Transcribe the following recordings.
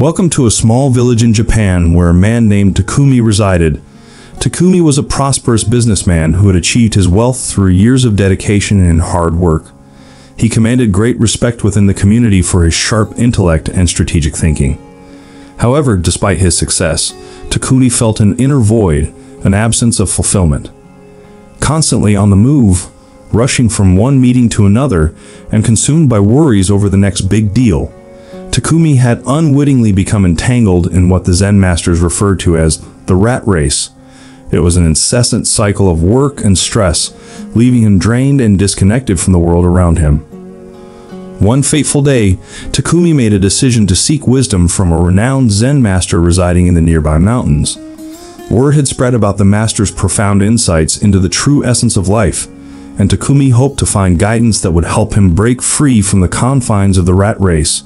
Welcome to a small village in Japan where a man named Takumi resided. Takumi was a prosperous businessman who had achieved his wealth through years of dedication and hard work. He commanded great respect within the community for his sharp intellect and strategic thinking. However, despite his success, Takumi felt an inner void, an absence of fulfillment. Constantly on the move, rushing from one meeting to another, and consumed by worries over the next big deal, Takumi had unwittingly become entangled in what the Zen masters referred to as the rat race. It was an incessant cycle of work and stress, leaving him drained and disconnected from the world around him. One fateful day, Takumi made a decision to seek wisdom from a renowned Zen master residing in the nearby mountains. Word had spread about the master's profound insights into the true essence of life, and Takumi hoped to find guidance that would help him break free from the confines of the rat race.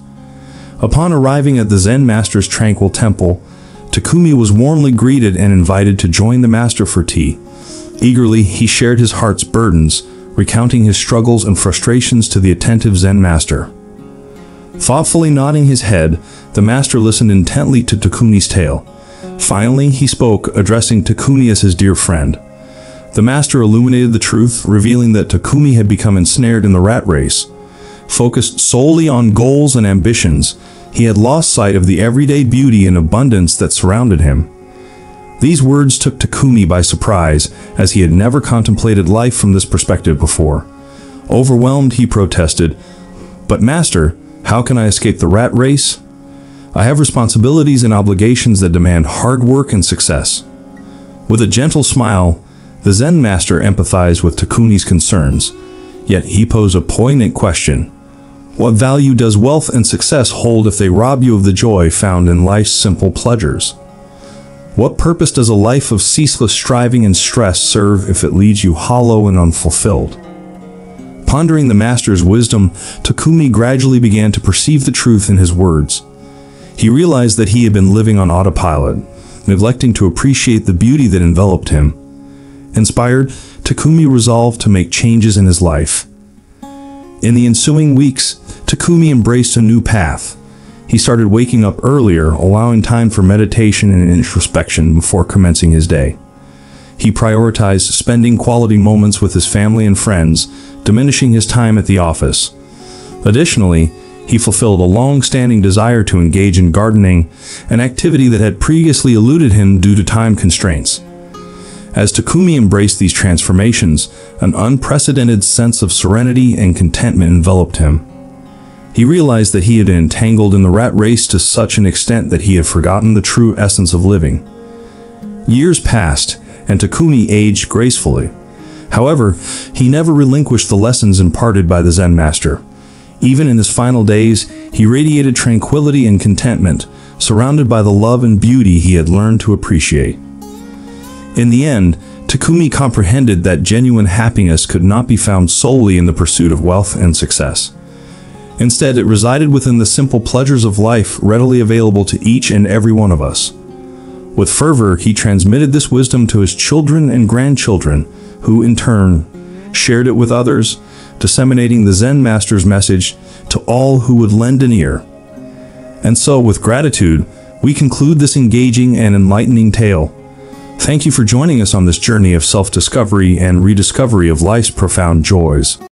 Upon arriving at the Zen master's tranquil temple, Takumi was warmly greeted and invited to join the master for tea. Eagerly, he shared his heart's burdens, recounting his struggles and frustrations to the attentive Zen master. Thoughtfully nodding his head, the master listened intently to Takumi's tale. Finally, he spoke, addressing Takumi as his dear friend. The master illuminated the truth, revealing that Takumi had become ensnared in the rat race, Focused solely on goals and ambitions, he had lost sight of the everyday beauty and abundance that surrounded him. These words took Takumi by surprise, as he had never contemplated life from this perspective before. Overwhelmed, he protested, But master, how can I escape the rat race? I have responsibilities and obligations that demand hard work and success. With a gentle smile, the Zen master empathized with Takumi's concerns, yet he posed a poignant question. What value does wealth and success hold if they rob you of the joy found in life's simple pleasures? What purpose does a life of ceaseless striving and stress serve if it leaves you hollow and unfulfilled? Pondering the master's wisdom, Takumi gradually began to perceive the truth in his words. He realized that he had been living on autopilot, neglecting to appreciate the beauty that enveloped him. Inspired, Takumi resolved to make changes in his life. In the ensuing weeks, Takumi embraced a new path. He started waking up earlier, allowing time for meditation and introspection before commencing his day. He prioritized spending quality moments with his family and friends, diminishing his time at the office. Additionally, he fulfilled a long-standing desire to engage in gardening, an activity that had previously eluded him due to time constraints. As Takumi embraced these transformations, an unprecedented sense of serenity and contentment enveloped him. He realized that he had entangled in the rat race to such an extent that he had forgotten the true essence of living. Years passed, and Takumi aged gracefully. However, he never relinquished the lessons imparted by the Zen master. Even in his final days, he radiated tranquility and contentment, surrounded by the love and beauty he had learned to appreciate. In the end, Takumi comprehended that genuine happiness could not be found solely in the pursuit of wealth and success. Instead, it resided within the simple pleasures of life readily available to each and every one of us. With fervor, he transmitted this wisdom to his children and grandchildren, who in turn shared it with others, disseminating the Zen master's message to all who would lend an ear. And so, with gratitude, we conclude this engaging and enlightening tale. Thank you for joining us on this journey of self-discovery and rediscovery of life's profound joys.